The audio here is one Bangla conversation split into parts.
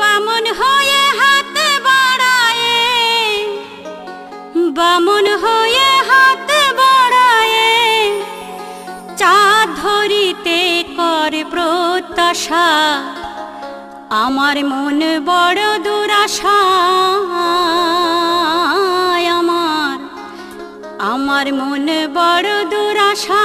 বামন হয়ে হাত বাড়ায়, বামন হয়ে হাত বাড়ায়, চাঁদ ধরিতে করে প্রত্যাশা, আমার মন বড় দুরাশা, আমার আমার মন বড় দুরাশা।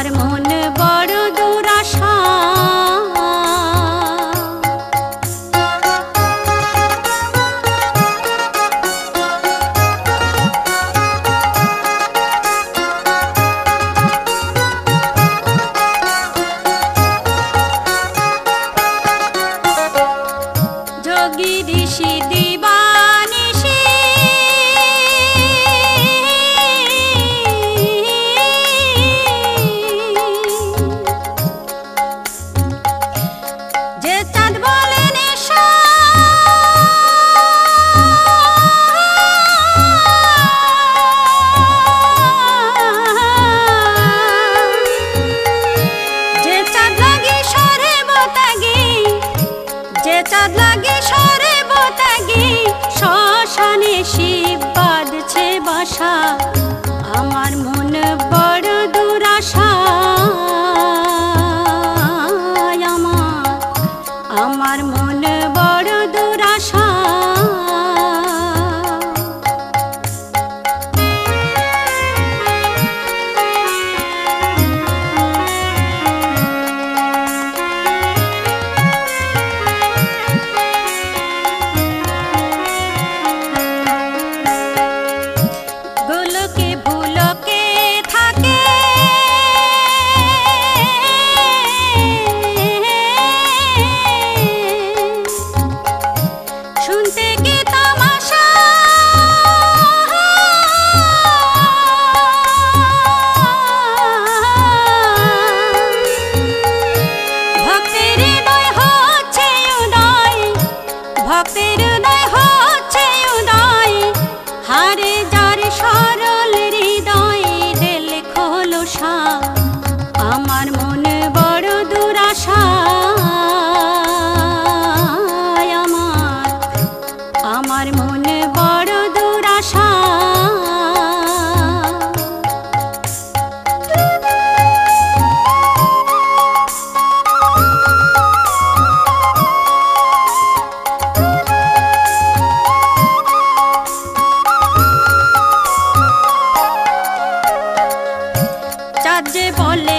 আমার মন বড় শ্মশানে শিব আমার মনে বড় দুরাশা। আমার আমার মনে বড় দুরাশা। বলে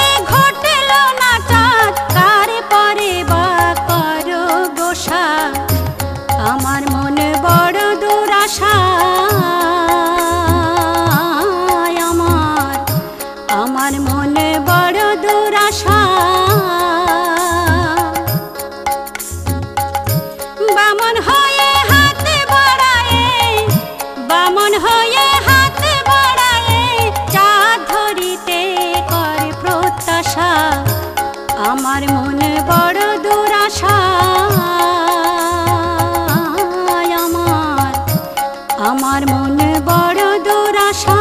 আমার মনে বড় দুরাশা। বামন হয়ে হাত বাড়ায়, বামন হয়ে হাত বাড়ায়, চাঁদ ধরিতে করে প্রত্যাশা। আমার মনে বড় দুরাশা। আমার আমার মনে বড় দুরাশা।